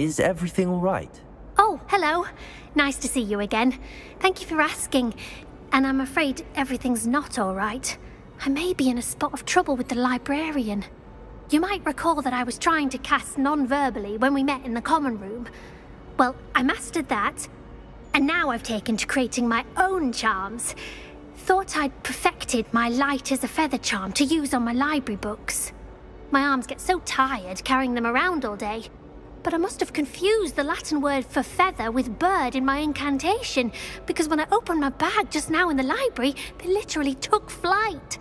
Is everything all right? Oh, hello. Nice to see you again. Thank you for asking. And I'm afraid everything's not all right. I may be in a spot of trouble with the librarian. You might recall that I was trying to cast non-verbally when we met in the common room. Well, I mastered that, and now I've taken to creating my own charms. Thought I'd perfected my light as a feather charm to use on my library books. My arms get so tired carrying them around all day. But I must have confused the Latin word for feather with bird in my incantation, because when I opened my bag just now in the library, they literally took flight.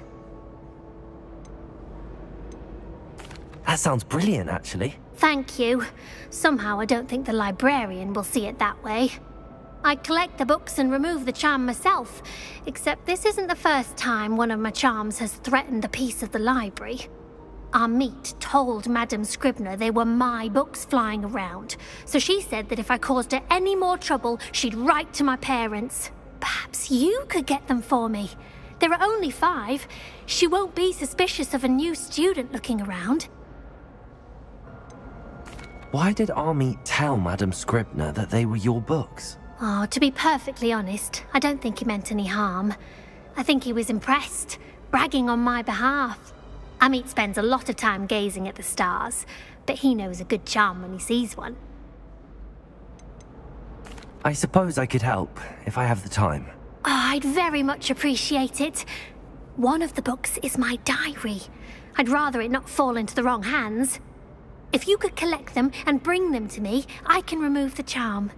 That sounds brilliant, actually. Thank you. Somehow I don't think the librarian will see it that way. I collect the books and remove the charm myself, except this isn't the first time one of my charms has threatened the peace of the library. Amit told Madame Scribner they were my books flying around, so she said that if I caused her any more trouble, she'd write to my parents. Perhaps you could get them for me. There are only five. She won't be suspicious of a new student looking around. Why did Amit tell Madame Scribner that they were your books? Oh, to be perfectly honest, I don't think he meant any harm. I think he was impressed, bragging on my behalf. Amit spends a lot of time gazing at the stars, but he knows a good charm when he sees one. I suppose I could help, if I have the time. Oh, I'd very much appreciate it. One of the books is my diary. I'd rather it not fall into the wrong hands. If you could collect them and bring them to me, I can remove the charm.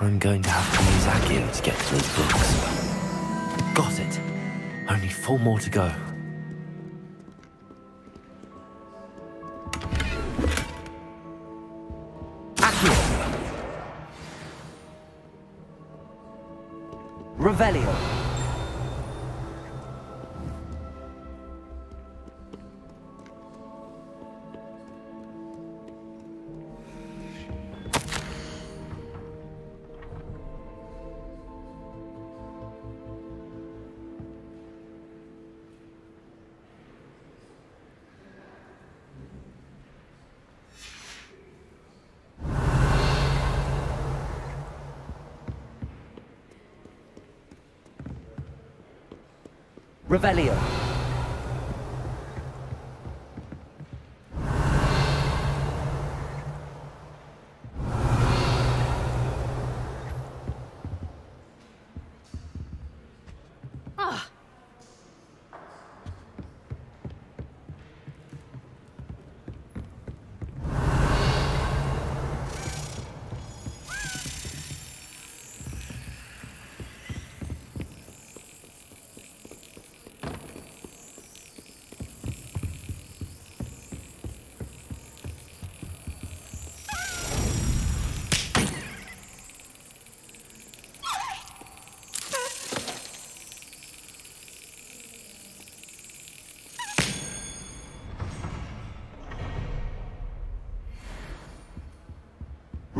I'm going to have to use Accio to get to those books. Got it. Only four more to go. Revelio.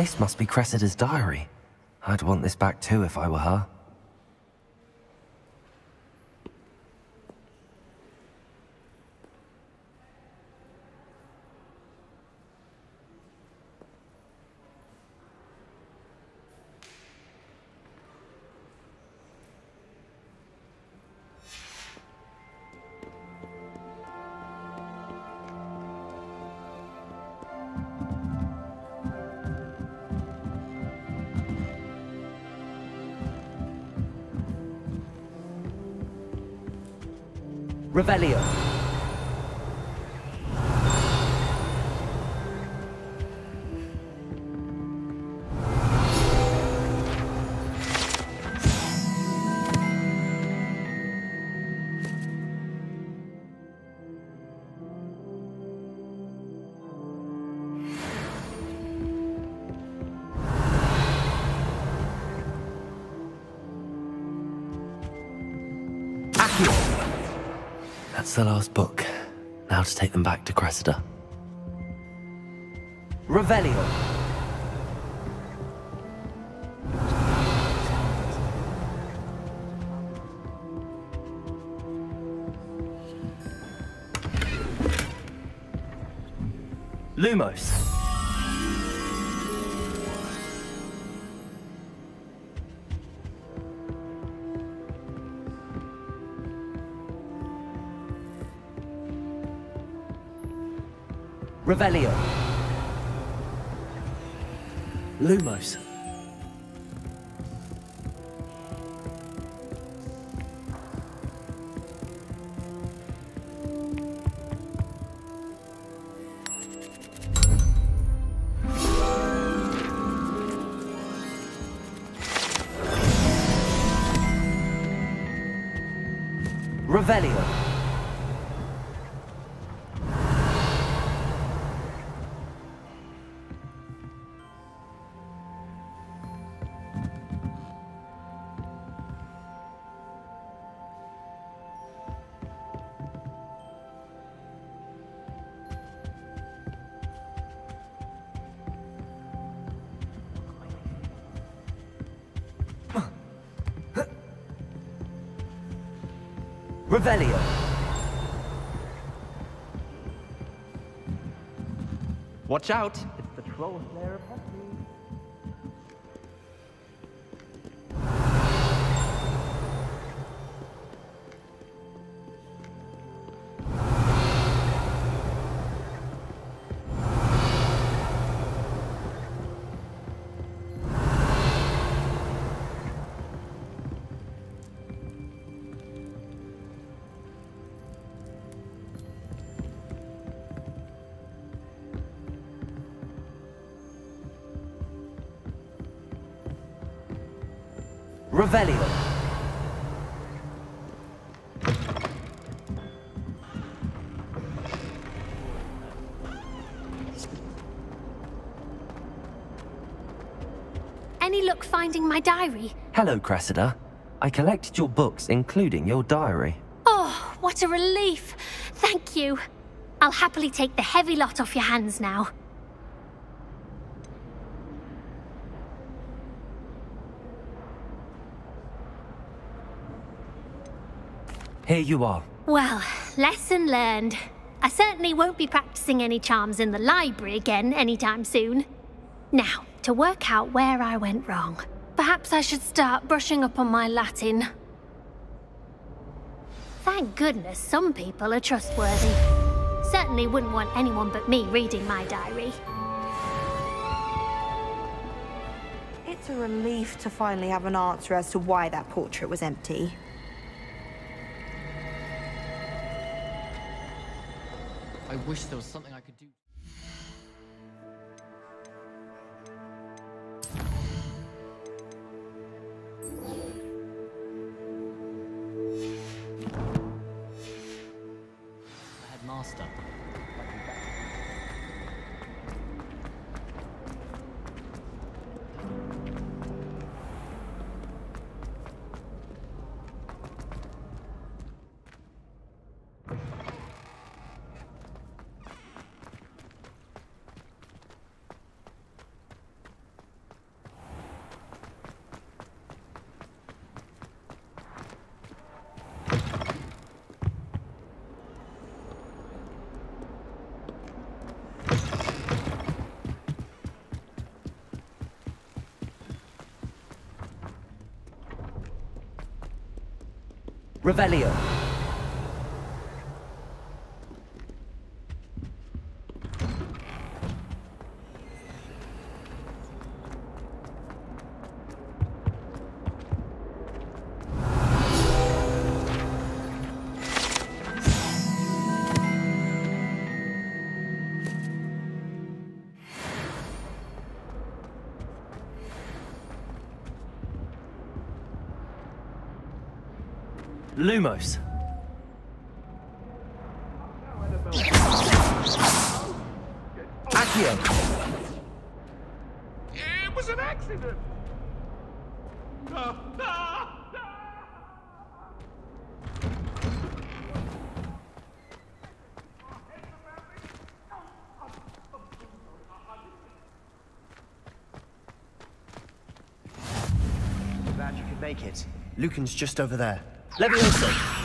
This must be Cressida's diary. I'd want this back too if I were her. The last book. Now to take them back to Cressida. Revelio. Lumos. Revelio. Lumos. Revelio. Revelio. Watch out! It's the troll slayer Revelio. Any luck finding my diary? Hello, Cressida. I collected your books, including your diary. Oh, what a relief. Thank you. I'll happily take the heavy lot off your hands now. Here you are. Well, lesson learned. I certainly won't be practicing any charms in the library again anytime soon. Now, to work out where I went wrong. Perhaps I should start brushing up on my Latin. Thank goodness some people are trustworthy. Certainly wouldn't want anyone but me reading my diary. It's a relief to finally have an answer as to why that portrait was empty. I wish there was something I could do. Revelio. Lumos. Accio. It was an accident. Glad you could make it. Lucan's just over there. Levioso!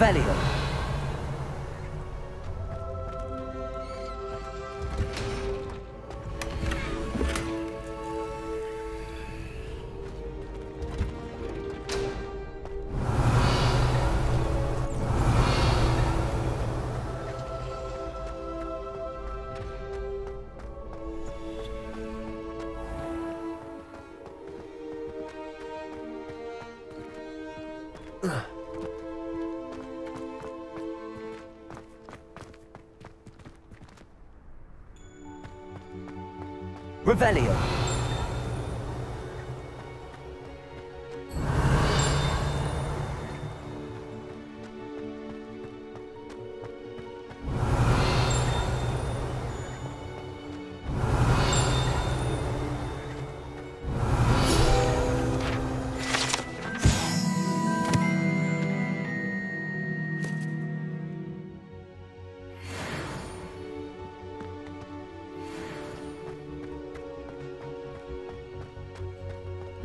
Revelio. Revelio.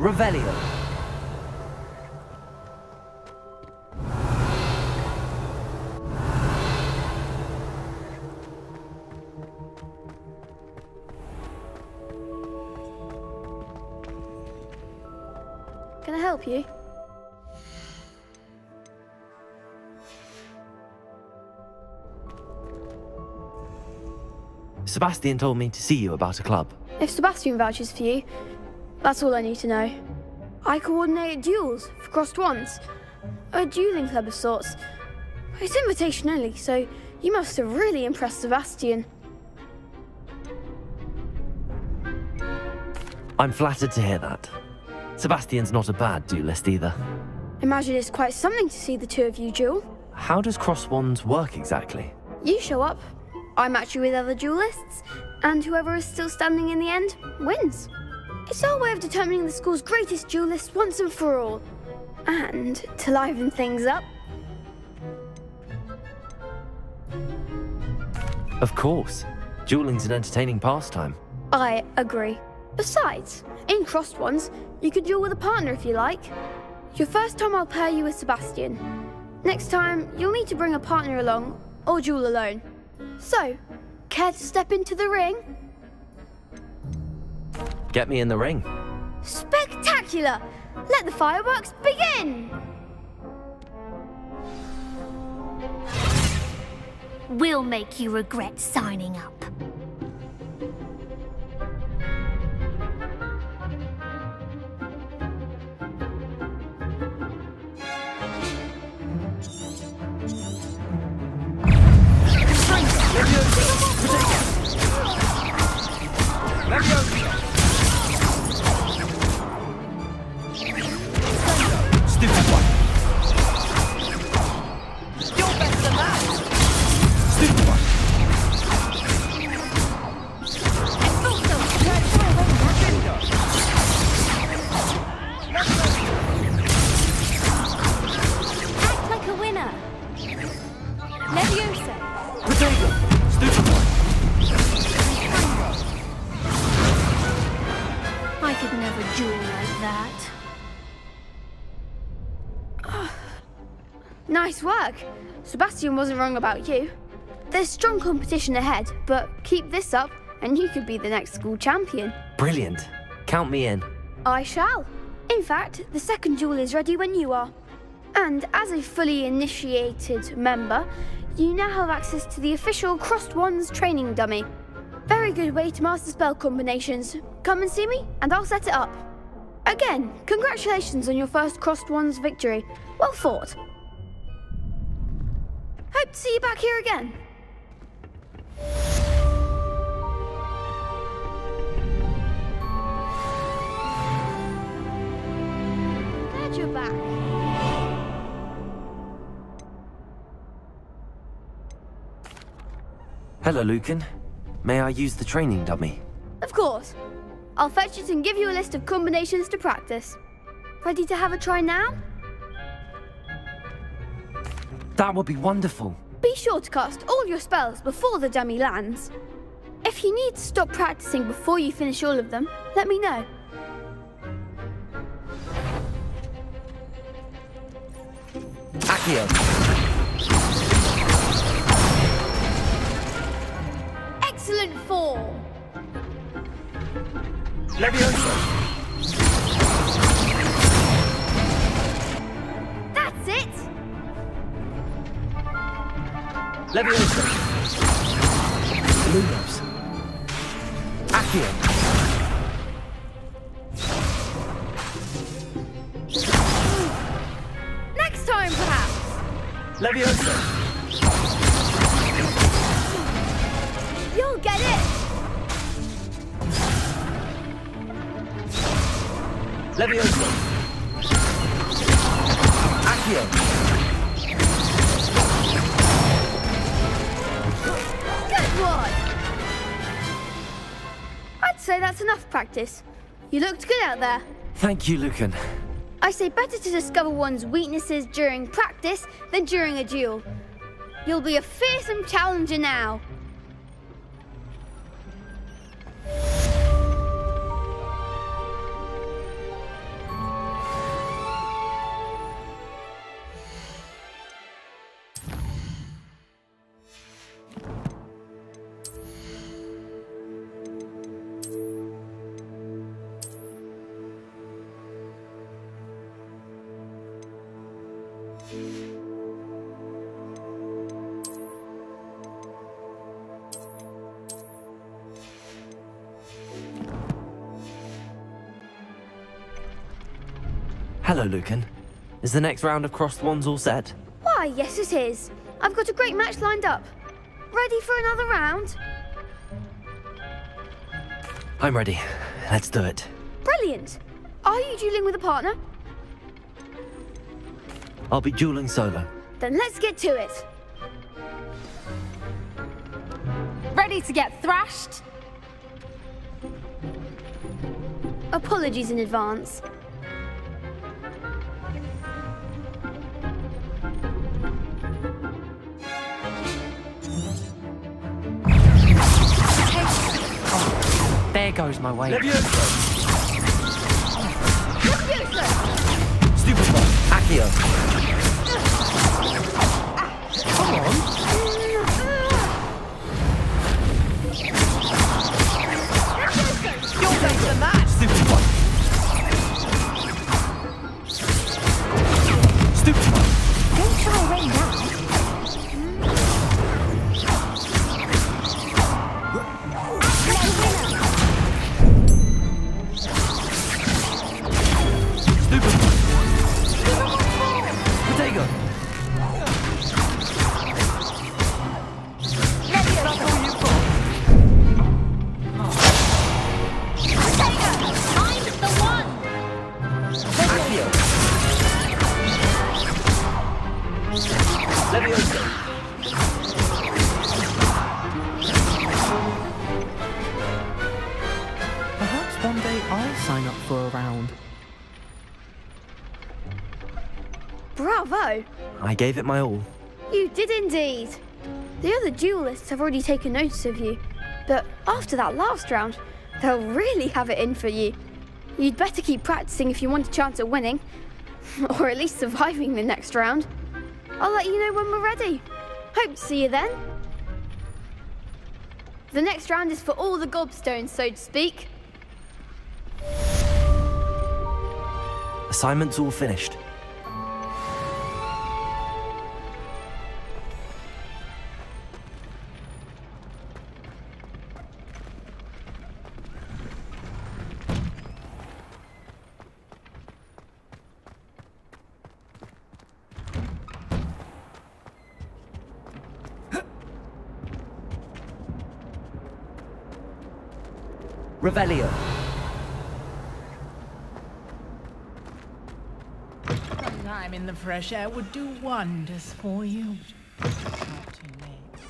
Revelio. Can I help you? Sebastian told me to see you about a club. If Sebastian vouches for you, that's all I need to know. I coordinate duels for Crossed Wands. A dueling club of sorts. It's invitation only, so you must have really impressed Sebastian. I'm flattered to hear that. Sebastian's not a bad duelist either. Imagine it's quite something to see the two of you duel. How does cross wands work exactly? You show up, I match you with other duelists, and whoever is still standing in the end wins. It's our way of determining the school's greatest duelist once and for all. And to liven things up, Of course. Dueling's an entertaining pastime. I agree. Besides, in Crossed Wands, you could duel with a partner if you like. Your first time I'll pair you with Sebastian. Next time, you'll need to bring a partner along, or duel alone. So, care to step into the ring? Get me in the ring. Spectacular! Let the fireworks begin! We'll make you regret signing up. Wrong about you. There's strong competition ahead, but keep this up and you could be the next school champion. Brilliant. Count me in. I shall. In fact, the second duel is ready when you are. And as a fully initiated member, you now have access to the official Crossed Wands training dummy. Very good way to master spell combinations. Come and see me, and I'll set it up. Again, congratulations on your first Crossed Wands victory. Well fought. Hope to see you back here again. Glad you're back. Hello, Lucan. May I use the training dummy? Of course. I'll fetch it and give you a list of combinations to practice. Ready to have a try now? That would be wonderful. Be sure to cast all your spells before the dummy lands. If you need to stop practicing before you finish all of them, let me know. Accio. Excellent form! Leviosa! Leviosa! Lumos. Accio. Out there. Thank you, Lucan. I say better to discover one's weaknesses during practice than during a duel. You'll be a fearsome challenger now. Lucan. Is the next round of crossed wands all set? Why, yes, it is. I've got a great match lined up. Ready for another round? I'm ready. Let's do it. Brilliant. Are you dueling with a partner? I'll be dueling solo. Then let's get to it. Ready to get thrashed? Apologies in advance. There goes my way. Leviosa! Leviosa! Stupid one! Accio. I gave it my all. You did indeed. The other duelists have already taken notice of you, but after that last round, they'll really have it in for you. You'd better keep practicing if you want a chance at winning, or at least surviving the next round. I'll let you know when we're ready. Hope to see you then. The next round is for all the gobstones, so to speak. Assignment's all finished. Revelio. Some time in the fresh air would do wonders for you. Not too late.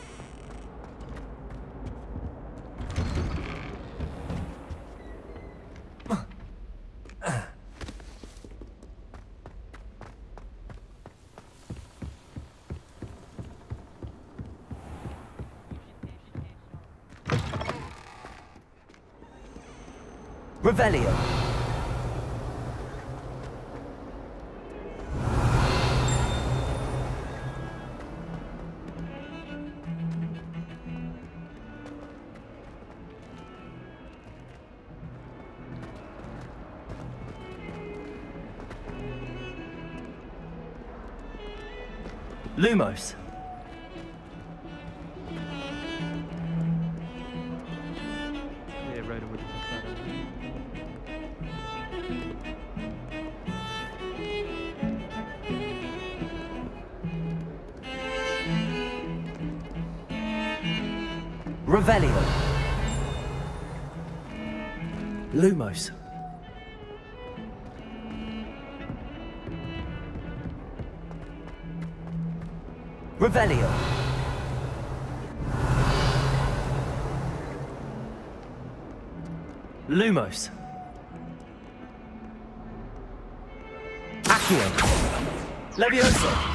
Revelio. Lumos. Revelio. Lumos. Accio. Levioso.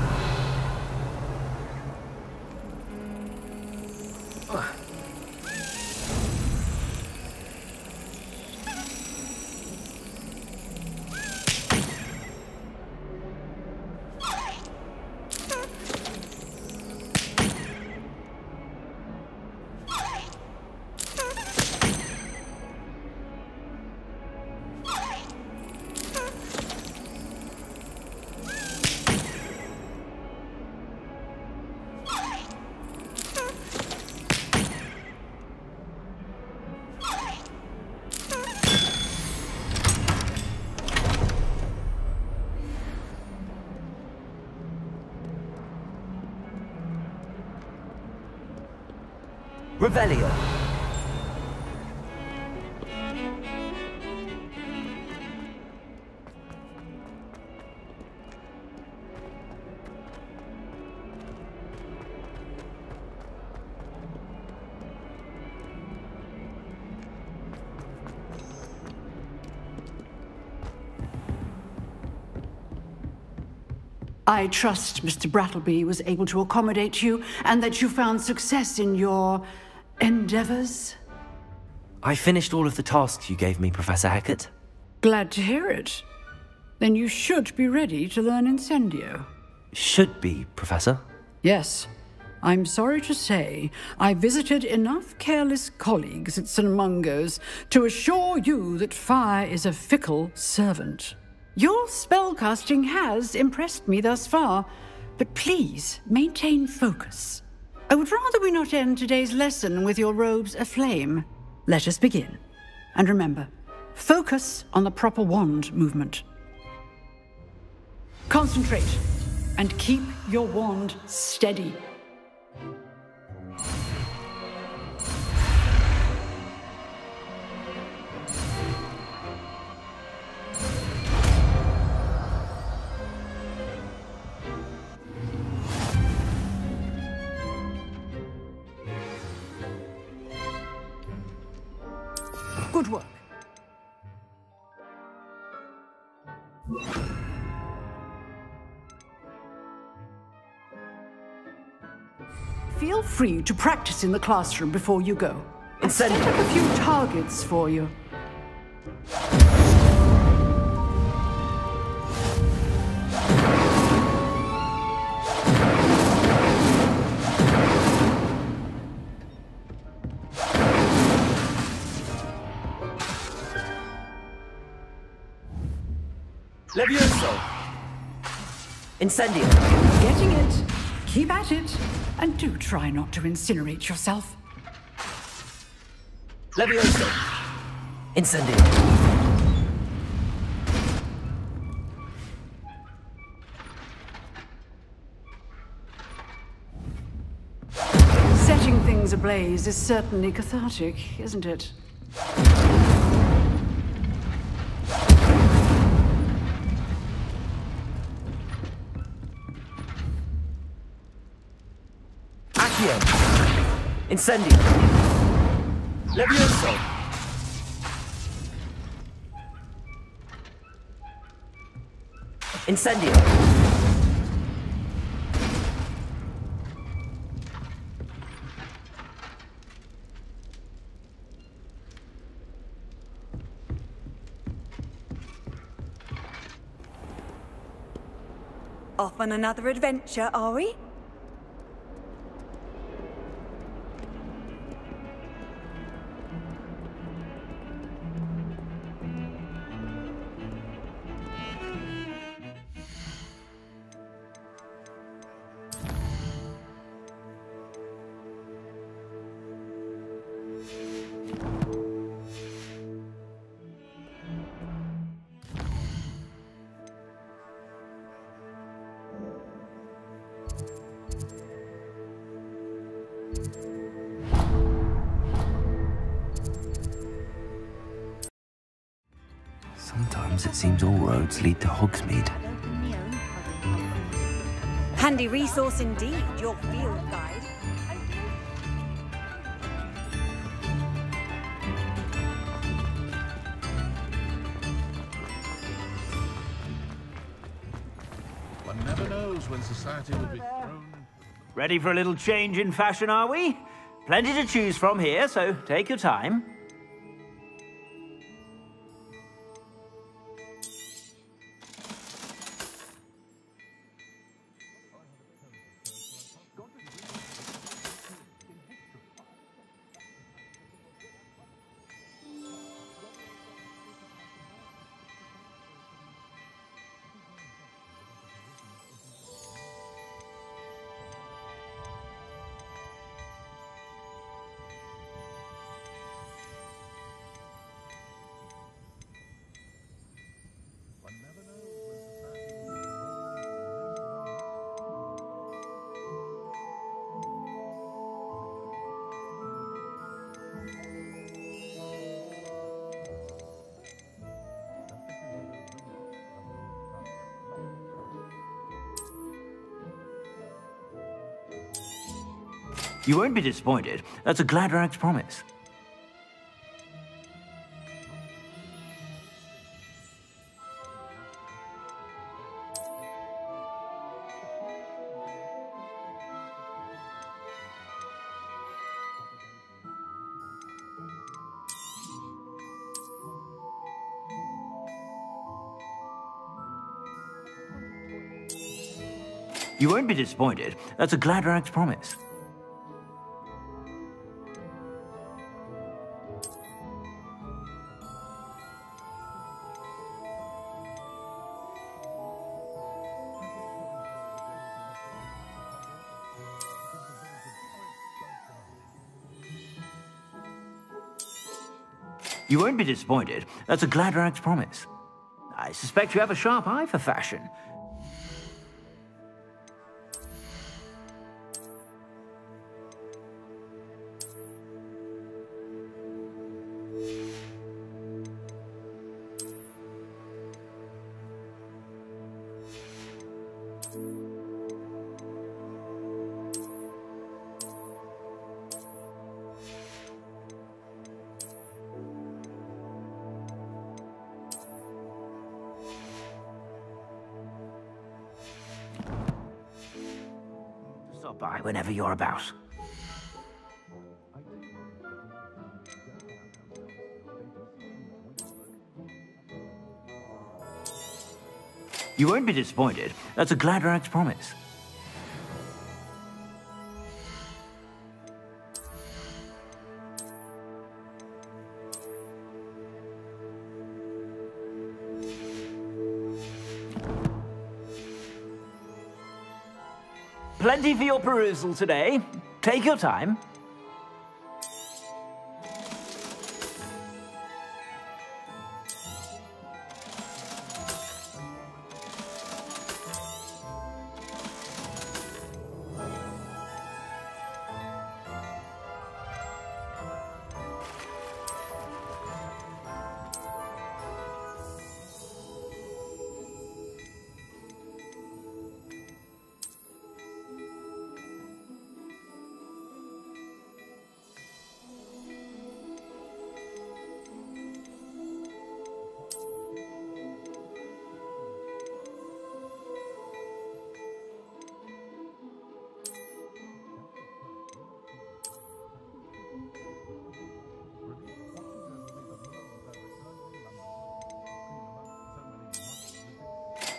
I trust Mr. Brattleby was able to accommodate you and that you found success in your endeavors. I finished all of the tasks you gave me, Professor Hecat. Glad to hear it. Then you should be ready to learn Incendio. Should be, Professor. Yes. I'm sorry to say, I visited enough careless colleagues at St. Mungo's to assure you that fire is a fickle servant. Your spellcasting has impressed me thus far, but please maintain focus. I would rather we not end today's lesson with your robes aflame. Let us begin. And remember, focus on the proper wand movement. Concentrate and keep your wand steady. Good work. Feel free to practice in the classroom before you go. Set up a few targets for you. Levioso! Incendio! Getting it. Keep at it. And do try not to incinerate yourself. Levioso! Incendio! Setting things ablaze is certainly cathartic, isn't it? Incendio! Levioso! Incendio! Off on another adventure, are we? Seems all roads lead to Hogsmeade. Handy resource indeed, your field guide. One never knows when society will be thrown. Ready for a little change in fashion, are we? Plenty to choose from here, so take your time. You won't be disappointed. That's a Gladrags promise. You won't be disappointed. That's a Gladrags promise. You won't be disappointed. That's a Gladrags promise. I suspect you have a sharp eye for fashion. You're about. You won't be disappointed. That's a Gladrags promise. Perusal today. Take your time.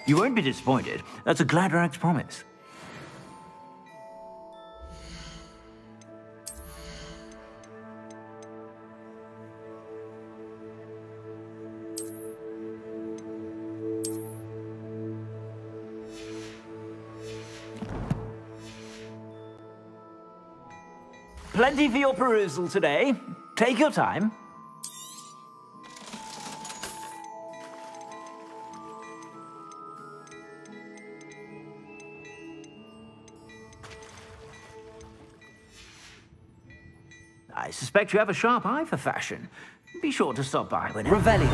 You won't be disappointed. That's a Gladrags promise. Plenty for your perusal today. Take your time. Suspect you have a sharp eye for fashion. Be sure to stop by whenever... Revelio.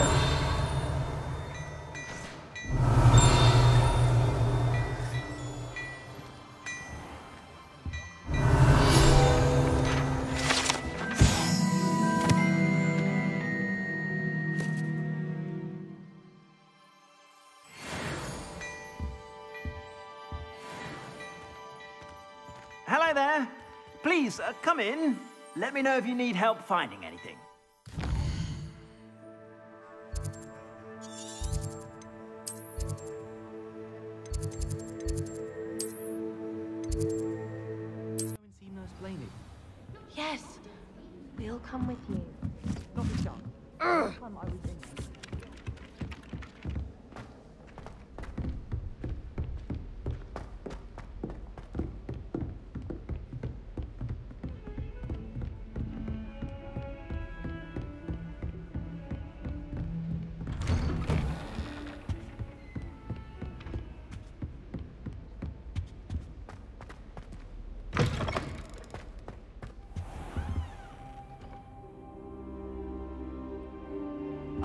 Hello there. Please, uh, come in. Let me know if you need help finding anything.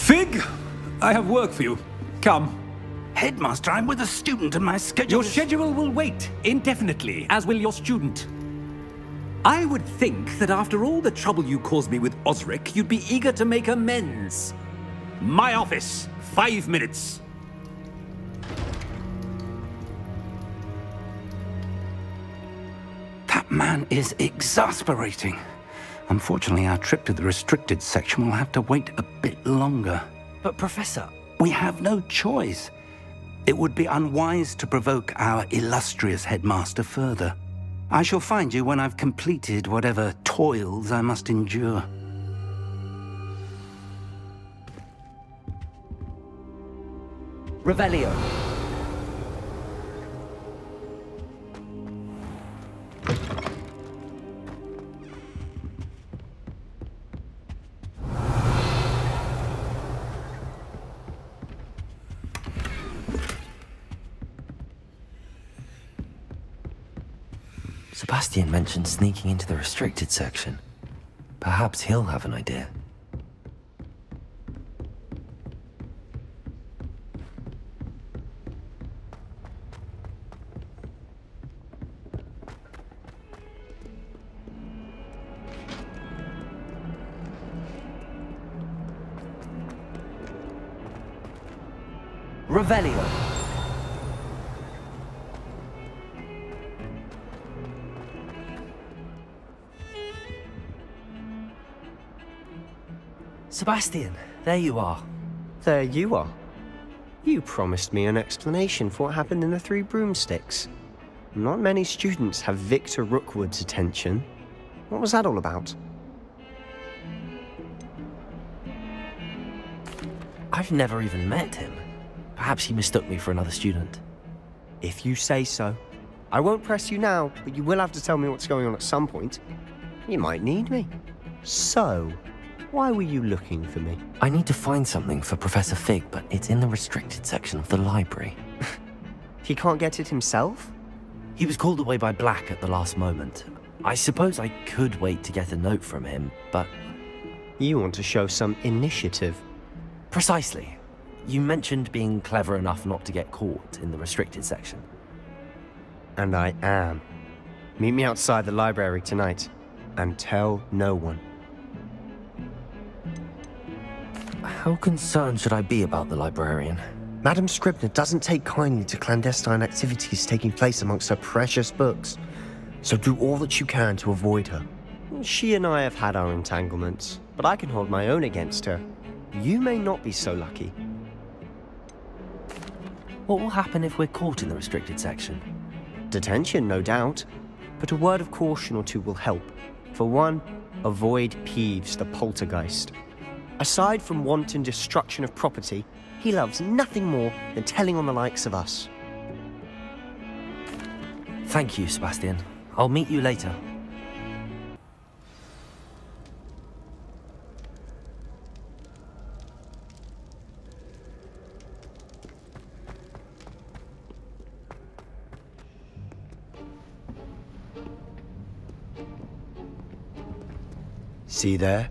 Fig, I have work for you. Come. Headmaster, I'm with a student and my schedule Your schedule will wait indefinitely, as will your student. I would think that after all the trouble you caused me with Osric, you'd be eager to make amends. My office, five minutes. That man is exasperating. Unfortunately, our trip to the restricted section will have to wait a bit longer. But, Professor... We have no choice. It would be unwise to provoke our illustrious headmaster further. I shall find you when I've completed whatever toils I must endure. Revelio. Sebastian mentioned sneaking into the restricted section. Perhaps he'll have an idea. Revelio. Sebastian, there you are. There you are. You promised me an explanation for what happened in the Three Broomsticks. Not many students have Victor Rookwood's attention. What was that all about? I've never even met him. Perhaps he mistook me for another student. If you say so. I won't press you now, but you will have to tell me what's going on at some point. You might need me. So, why were you looking for me? I need to find something for Professor Fig, but it's in the restricted section of the library. he can't get it himself? He was called away by Black at the last moment. I suppose I could wait to get a note from him, but... You want to show some initiative. Precisely. You mentioned being clever enough not to get caught in the restricted section. And I am. Meet me outside the library tonight, and tell no one. How concerned should I be about the librarian? Madam Scribner doesn't take kindly to clandestine activities taking place amongst her precious books, so do all that you can to avoid her. She and I have had our entanglements, but I can hold my own against her. You may not be so lucky. What will happen if we're caught in the restricted section? Detention, no doubt. But a word of caution or two will help. For one, avoid Peeves the poltergeist. Aside from wanton destruction of property, he loves nothing more than telling on the likes of us. Thank you, Sebastian. I'll meet you later. See there?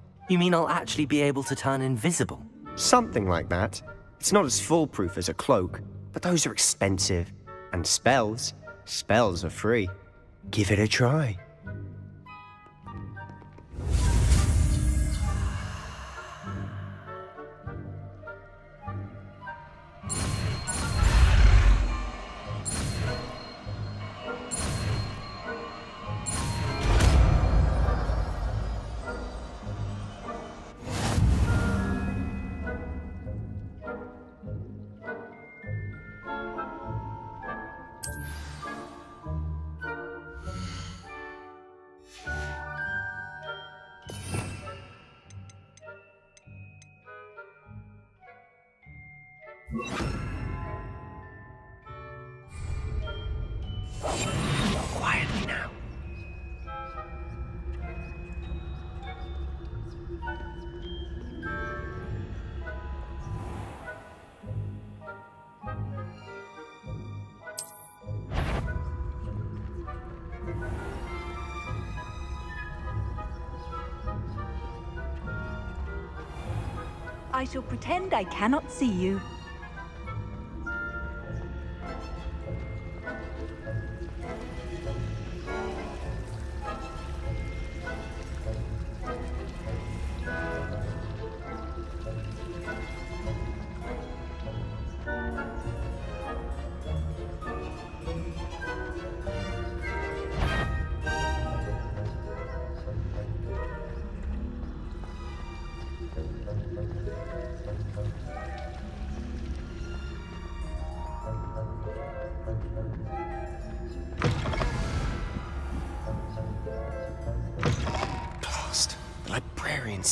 You mean I'll actually be able to turn invisible? Something like that. It's not as foolproof as a cloak, but those are expensive. And spells, spells are free. Give it a try. Shall pretend I cannot see you.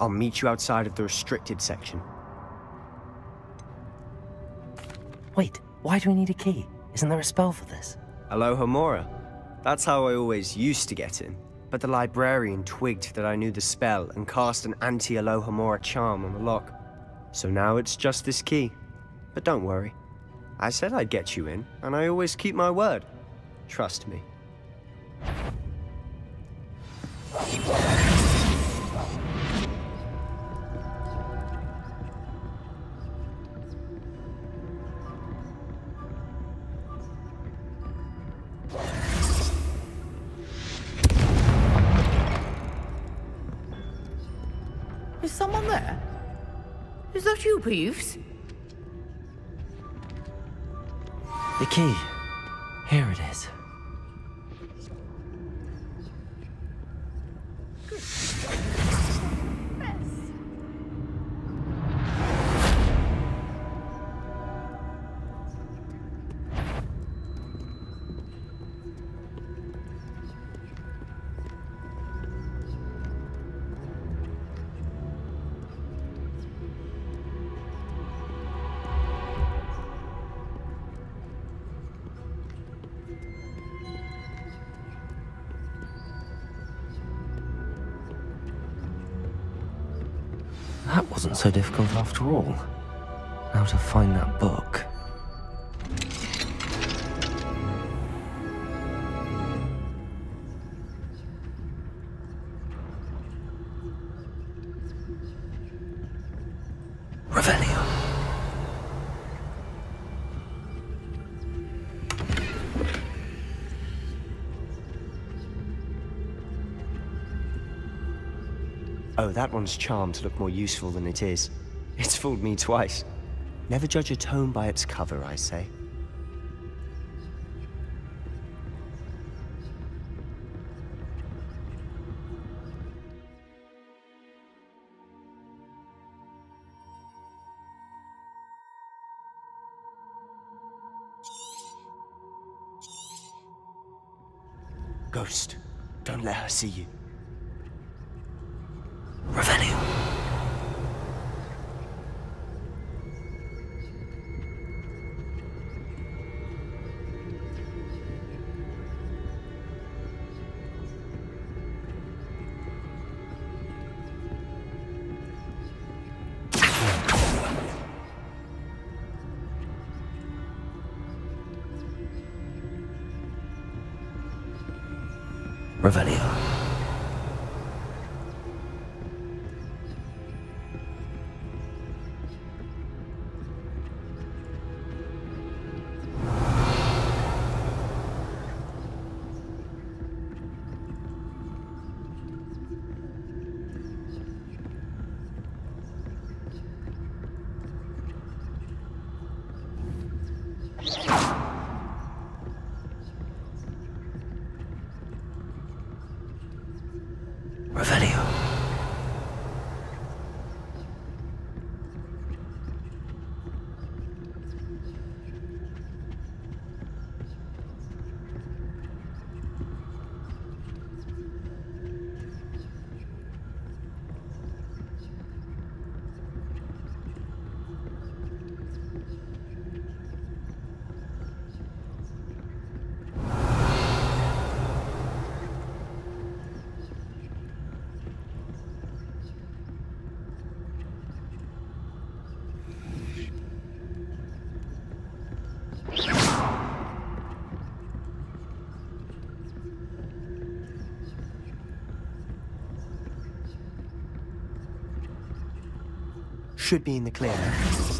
I'll meet you outside of the restricted section. Wait, why do we need a key? Isn't there a spell for this? Alohomora. That's how I always used to get in. But the librarian twigged that I knew the spell and cast an anti-Alohomora charm on the lock. So now it's just this key. But don't worry. I said I'd get you in, and I always keep my word. Trust me. The key. Here it is. Wasn't so difficult after all. Now to find that book. That one's charmed to look more useful than it is. It's fooled me twice. Never judge a tome by its cover, I say. Ghost, don't let her see you. Should be in the clear.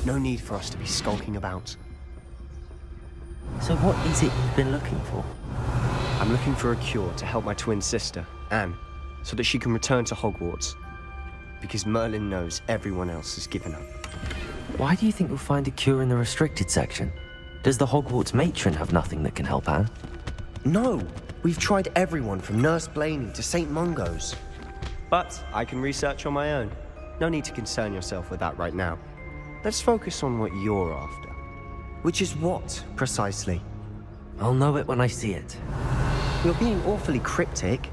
No need for us to be skulking about. So what is it you've been looking for? I'm looking for a cure to help my twin sister, Anne, so that she can return to Hogwarts. because Merlin knows everyone else has given up. Why do you think we'll find a cure in the restricted section? Does the Hogwarts matron have nothing that can help Anne? No! We've tried everyone from Nurse Blainey to St. Mungo's. But I can research on my own. No need to concern yourself with that right now. Let's focus on what you're after. Which is what, precisely? I'll know it when I see it. You're being awfully cryptic.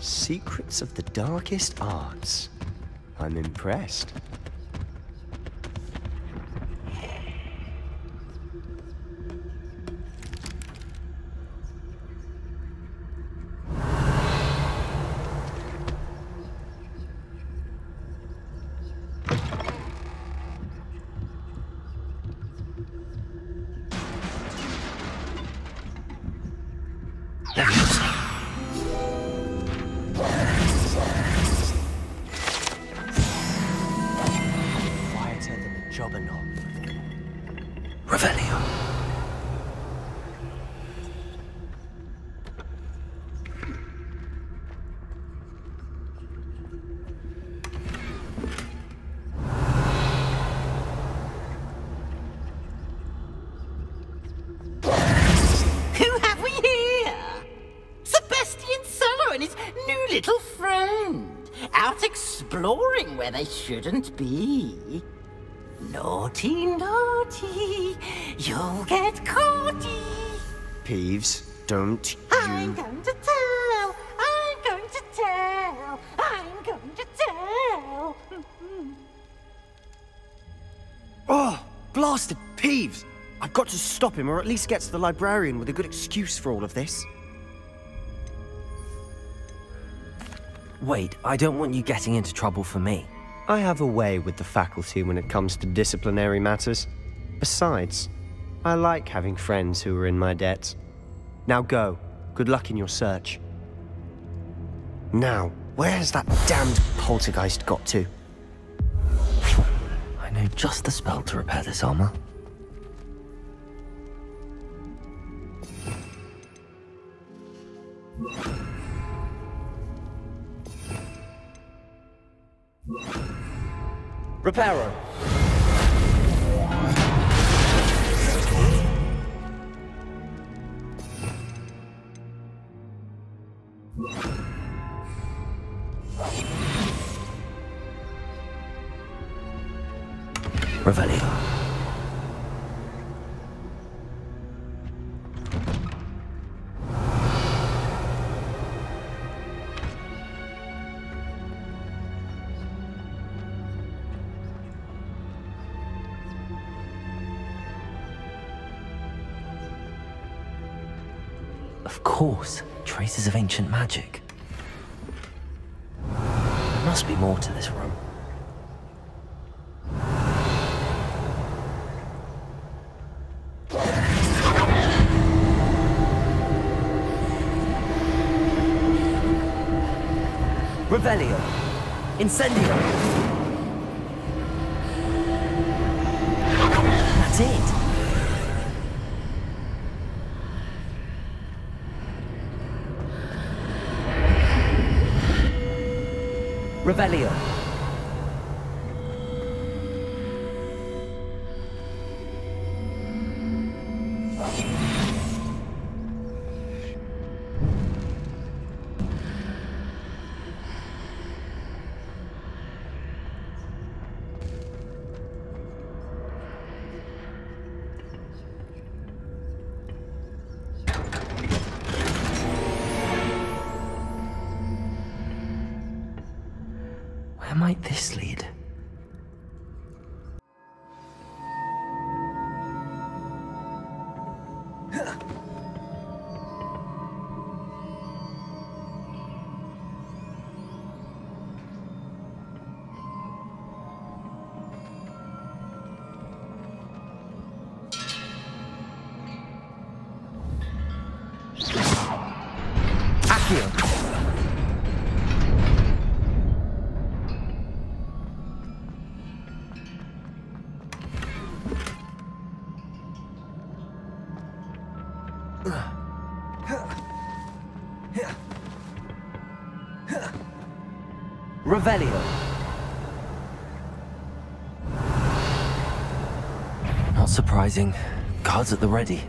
Secrets of the darkest arts. I'm impressed. Shouldn't be. Naughty, naughty. You'll get caughty. Peeves, don't you... I'm going to tell. I'm going to tell. I'm going to tell. Mm-hmm. Oh, blasted Peeves! I've got to stop him, or at least get to the librarian with a good excuse for all of this. Wait, I don't want you getting into trouble for me. I have a way with the faculty when it comes to disciplinary matters. Besides, I like having friends who are in my debt. Now go. Good luck in your search. Now, where has that damned poltergeist got to? I know just the spell to repair this armor. Reparo. Course, traces of ancient magic. There must be more to this room. Revelio. Incendio. That's it. Revelio. Revelio. Not surprising. Guards at the ready.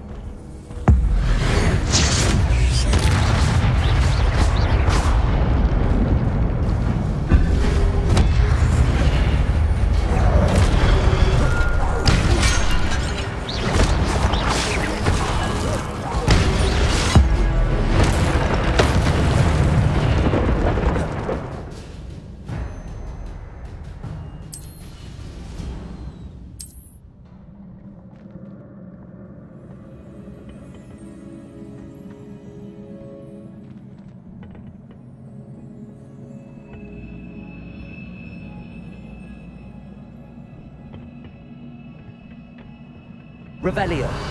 Revelio.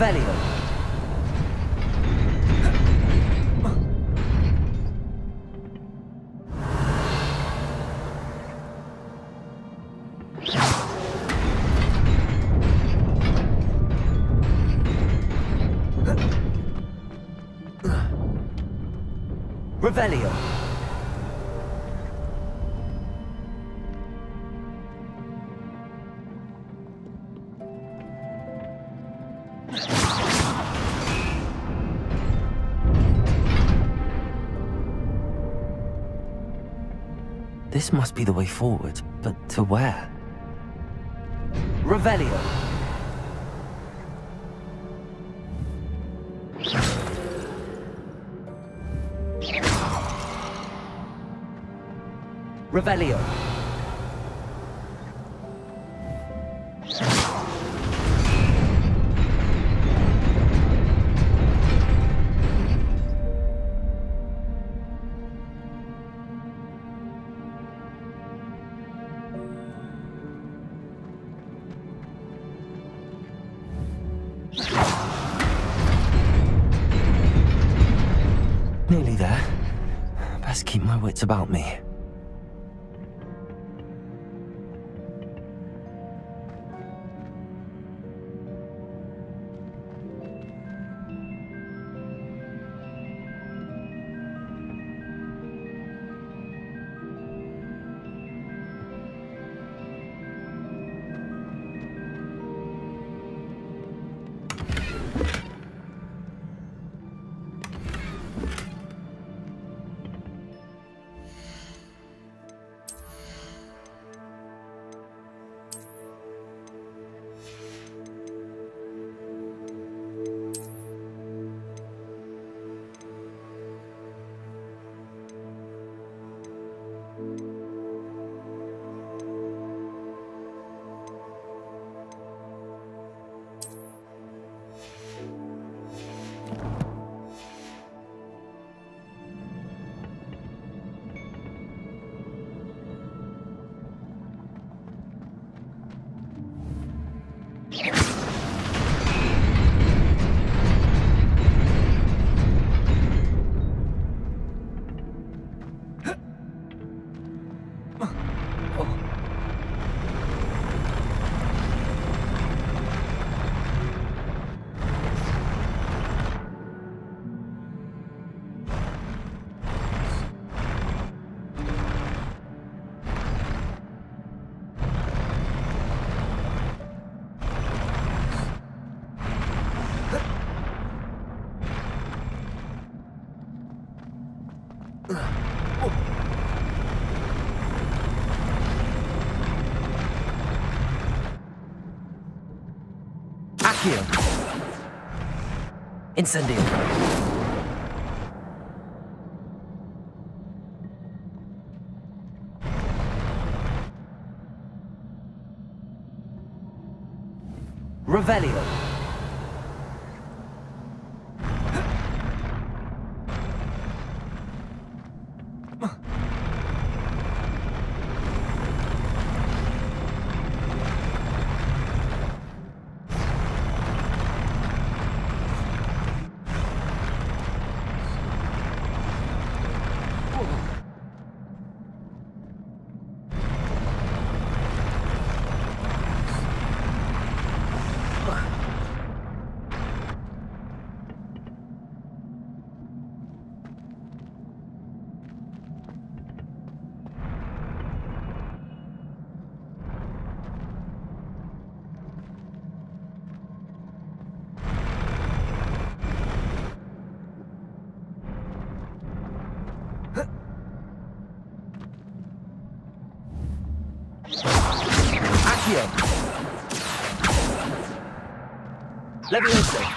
Revelio. Revelio. Be the way forward, but to where? Revelio. Revelio. About me. Incendio. Revelio. Accio. Levioso. Accio.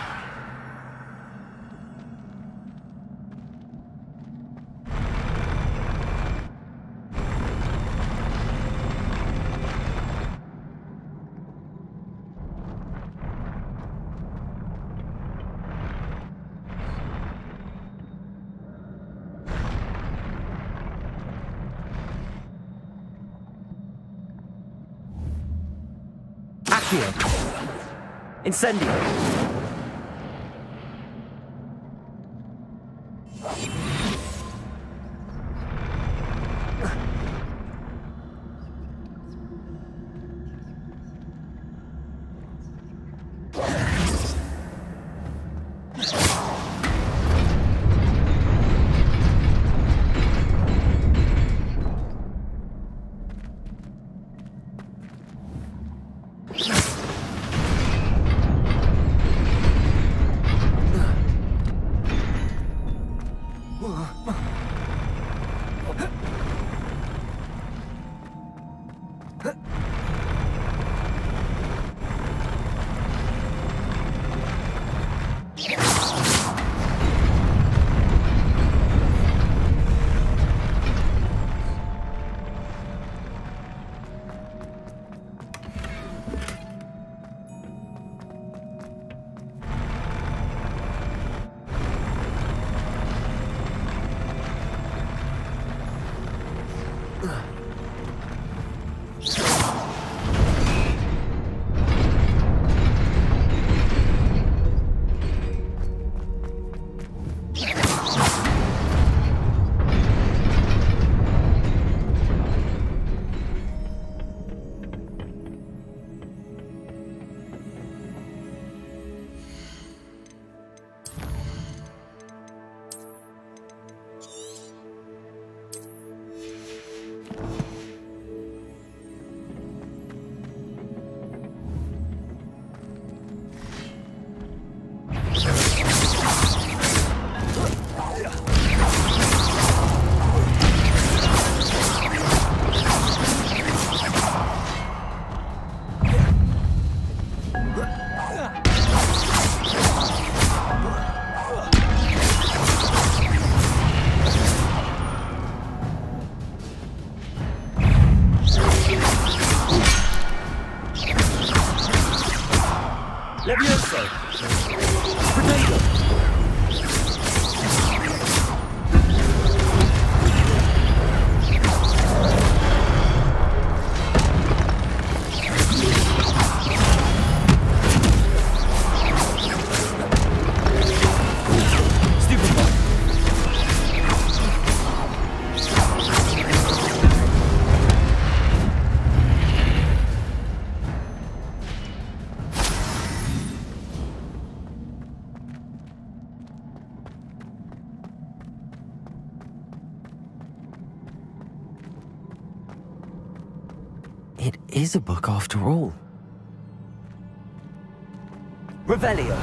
Incendio. Is a book after all. Revelio.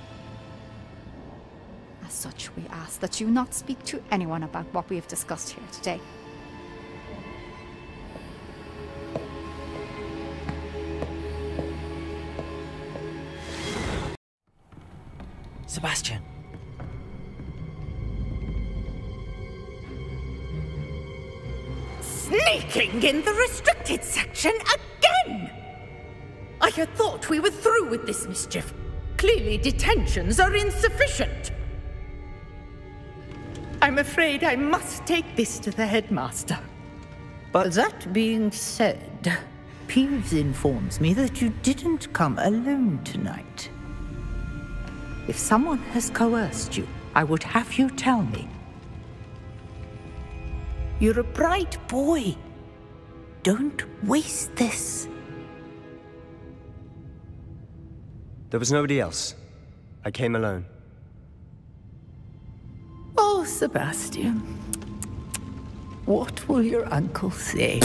As such, we ask that you not speak to anyone about what we have discussed here today. Sebastian. Sneaking in the restricted section again! I had thought we were through with this mischief. Clearly detentions are insufficient. I'm afraid I must take this to the headmaster. But that being said, Peeves informs me that you didn't come alone tonight. If someone has coerced you, I would have you tell me. You're a bright boy. Don't waste this. There was nobody else. I came alone. Oh, Sebastian. What will your uncle say?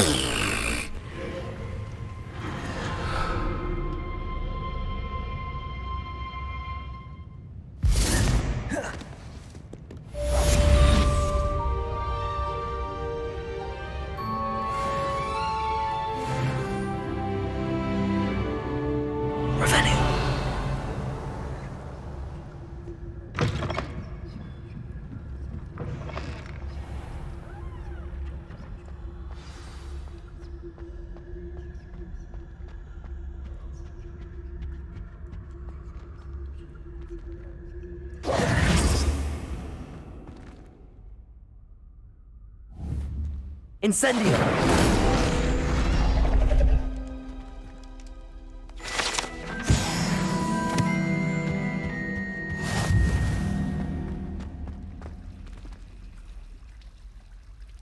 Incendio!